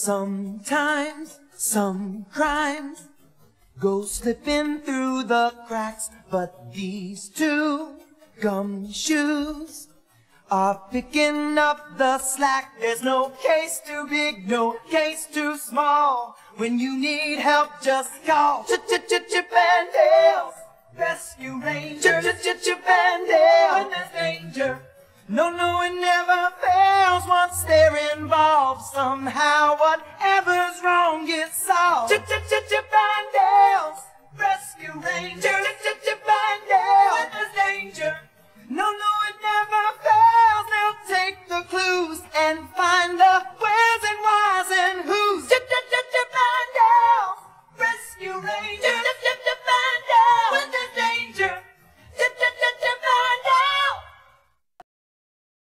Sometimes some crimes go slipping through the cracks, but these two gumshoes are picking up the slack. There's no case too big, no case too small. When you need help, just call Ch-ch-ch-ch-Bandales Rescue Ranger. Ch-ch-ch-Bandales when there's danger. No, no, it never fails once they're involved, somehow whatever's wrong gets solved. Ch ch ch ch Vandals, rescue rangers. Ch ch ch Vandals, when there's danger. No, no, it never fails. They'll take the clues and find the where's and why's and who's. Ch ch ch ch Vandals, rescue rangers.